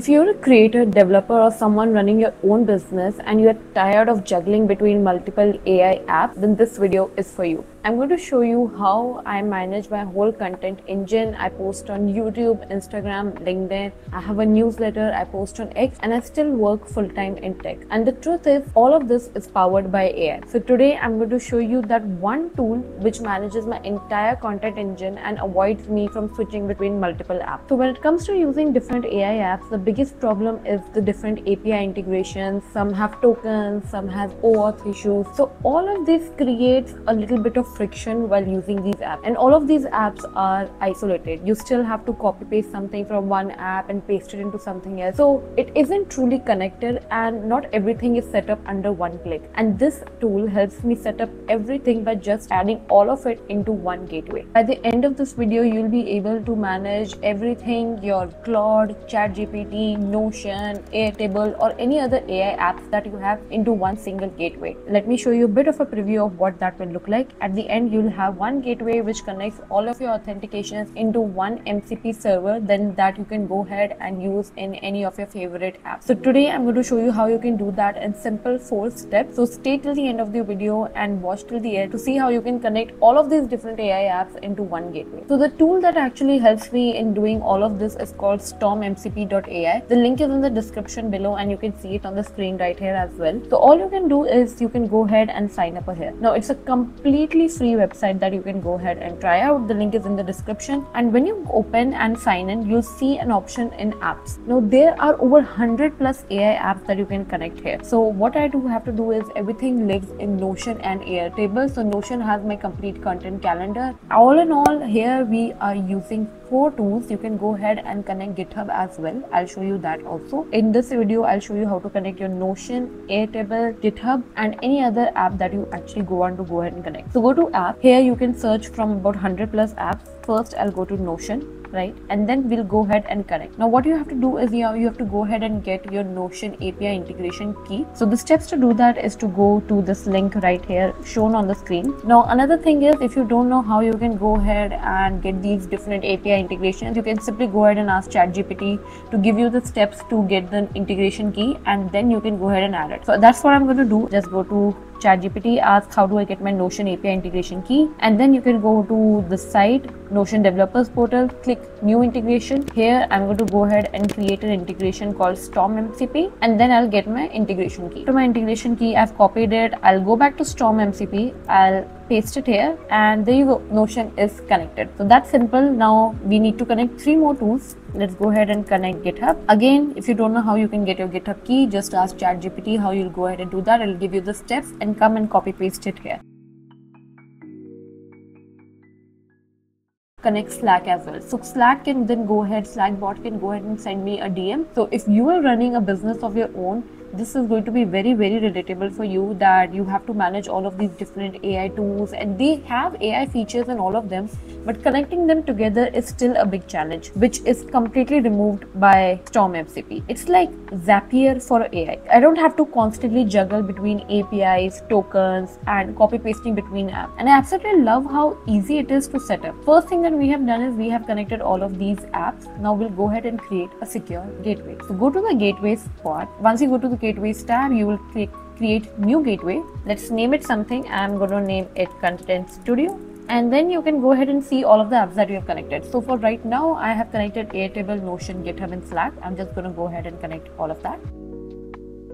If you're a creator, developer, or someone running your own business and you're tired of juggling between multiple AI apps, then this video is for you. I'm going to show you how I manage my whole content engine. I post on YouTube, Instagram, LinkedIn. I have a newsletter, I post on X, and I still work full time in tech. And the truth is, all of this is powered by AI. So today I'm going to show you that one tool which manages my entire content engine and avoids me from switching between multiple apps. So when it comes to using different AI apps, the biggest problem is the different API integrations. Some have tokens, some has OAuth issues. So all of this creates a little bit of friction while using these apps. And all of these apps are isolated. You still have to copy paste something from one app and paste it into something else. So it isn't truly connected and not everything is set up under one click. And this tool helps me set up everything by just adding all of it into one gateway. By the end of this video you'll be able to manage everything your Claude, ChatGPT, Notion, Airtable or any other AI apps that you have into one single gateway. Let me show you a bit of a preview of what that will look like. At the the end you'll have one gateway which connects all of your authentications into one MCP server then that you can go ahead and use in any of your favorite apps. So today I'm going to show you how you can do that in simple four steps. So stay till the end of the video and watch till the end to see how you can connect all of these different AI apps into one gateway. So the tool that actually helps me in doing all of this is called stormmcp.ai. The link is in the description below and you can see it on the screen right here as well. So all you can do is you can go ahead and sign up here. Now it's a completely free website that you can go ahead and try out. The link is in the description. And when you open and sign in, you'll see an option in apps. Now there are over 100 plus AI apps that you can connect here. So what I do have to do is everything lives in Notion and Airtable. So Notion has my complete content calendar. All in all, here we are using four tools. You can go ahead and connect GitHub as well. I'll show you that also. In this video, I'll show you how to connect your Notion, Airtable, GitHub, and any other app that you actually go on to go ahead and connect. So go to to app here you can search from about 100 plus apps. First i'll go to notion right? And then we'll go ahead and connect. Now what you have to do is you have, you have to go ahead and get your notion api integration key. So the steps to do that is to go to this link right here shown on the screen. Now another thing is if you don't know how you can go ahead and get these different api integrations you can simply go ahead and ask ChatGPT to give you the steps to get the integration key and then you can go ahead and add it. So that's what i'm going to do. Just go to ChatGPT ask how do I get my Notion API integration key? And then you can go to the site Notion developers portal click new integration. Here I'm going to go ahead and create an integration called Storm MCP and then I'll get my integration key. To my integration key I've copied it. I'll go back to Storm MCP I'll paste it here and there you go notion is connected. So that's simple. Now we need to connect three more tools. Let's go ahead and connect github. Again if you don't know how you can get your github key just ask chatgpt how you'll go ahead and do that. It'll give you the steps and come and copy paste it here. Connect slack as well. So slack can then go ahead slack bot can go ahead and send me a dm so if you are running a business of your own this is going to be very very relatable for you that you have to manage all of these different ai tools and they have ai features in all of them but connecting them together is still a big challenge which is completely removed by storm mcp it's like zapier for ai i. Don't have to constantly juggle between apis tokens and copy pasting between apps. And i absolutely love how easy it is to set up. First thing that we have done is we have connected all of these apps. Now we'll go ahead and create a secure gateway. So go to the gateway spot. Once you go to the gateways tab you will click create new gateway. Let's name it something. I'm going to name it content studio. And then you can go ahead and see all of the apps that you have connected. So for right now i have connected airtable notion github and slack. I'm just going to go ahead and connect all of that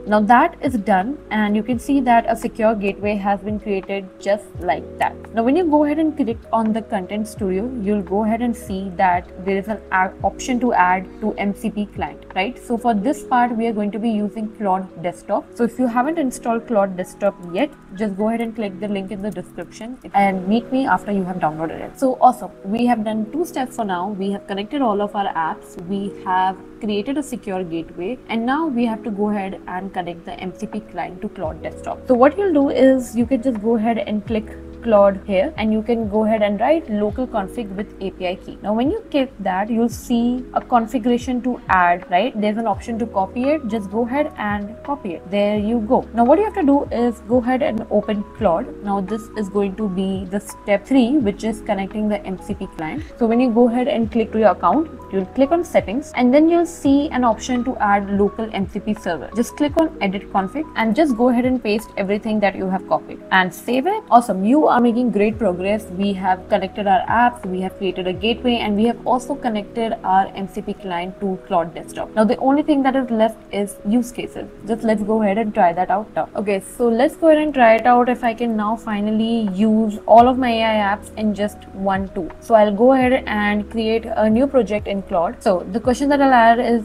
now that is done and you can see that a secure gateway has been created just like that. Now when you go ahead and click on the content studio, you'll go ahead and see that there is an option to add to MCP client, right? So for this part, we are going to be using Claude Desktop. So if you haven't installed Claude Desktop yet, just go ahead and click the link in the description and meet me after you have downloaded it. So awesome. We have done two steps for now. We have connected all of our apps. We have created a secure gateway and now we have to go ahead and connect the MCP client to Claude Desktop. So what you'll do is you can just go ahead and click Claude here and you can go ahead and write local config with API key. Now when you click that, you'll see a configuration to add, right? There's an option to copy it. Just go ahead and copy it. There you go. Now what you have to do is go ahead and open Claude. Now this is going to be the step three, which is connecting the MCP client. So when you go ahead and click to your account, you'll click on settings and then you'll see an option to add local MCP server. Just click on edit config and just go ahead and paste everything that you have copied and save it. Awesome. You are making great progress. We have connected our apps, we have created a gateway and we have also connected our MCP client to Claude desktop. Now the only thing that is left is use cases. Just let's go ahead and try that out now. Okay, so let's go ahead and try it out if I can now finally use all of my AI apps in just one tool. So I'll go ahead and create a new project in Claude. So the question that I'll add is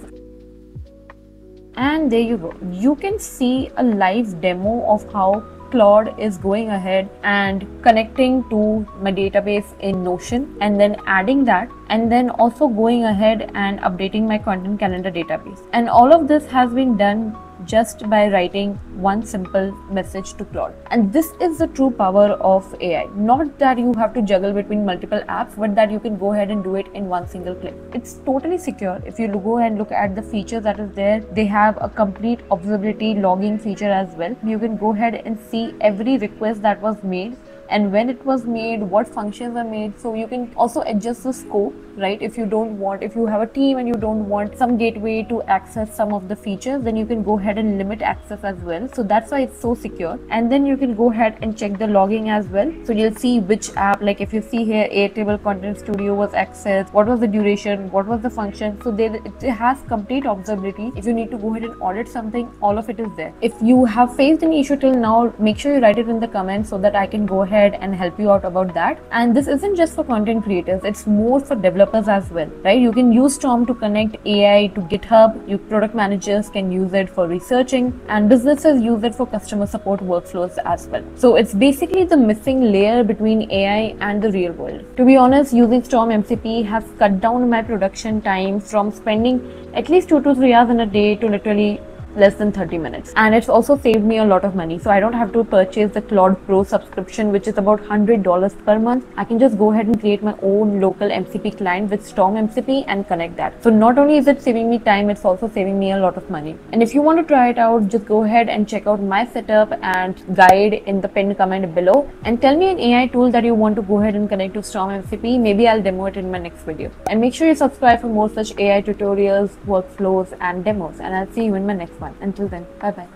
and there you go you can see a live demo of how Claude is going ahead and connecting to my database in Notion and then adding that and then also going ahead and updating my content calendar database. And all of this has been done just by writing one simple message to Claude. And this is the true power of AI. Not that you have to juggle between multiple apps, but that you can go ahead and do it in one single click. It's totally secure. If you go and look at the features that is there, they have a complete observability logging feature as well. You can go ahead and see every request that was made and when it was made what functions are made so you can also adjust the scope right? If you don't want if you have a team and you don't want some gateway to access some of the features then you can go ahead and limit access as well. So that's why it's so secure. And then you can go ahead and check the logging as well. So you'll see which app like if you see here airtable content studio was accessed what was the duration what was the function? So there it has complete observability. If you need to go ahead and audit something all of it is there. If you have faced an issue till now make sure you write it in the comments so that i can go ahead ahead and help you out about that. And this isn't just for content creators, it's more for developers as well, right? You can use Storm to connect AI to GitHub. Your product managers can use it for researching and businesses use it for customer support workflows as well. So it's basically the missing layer between AI and the real world. To be honest, using Storm MCP has cut down my production time from spending at least two to three hours in a day to literally less than 30 minutes. And it's also saved me a lot of money. So i don't have to purchase the Claude Pro subscription which is about $100 per month. I can just go ahead and create my own local mcp client with storm mcp and connect that. So not only is it saving me time it's also saving me a lot of money. And if you want to try it out just go ahead and check out my setup and guide in the pinned comment below. And tell me an ai tool that you want to go ahead and connect to storm mcp maybe i'll demo it in my next video. And make sure you subscribe for more such ai tutorials workflows and demos. And i'll see you in my next one. Until then, bye bye.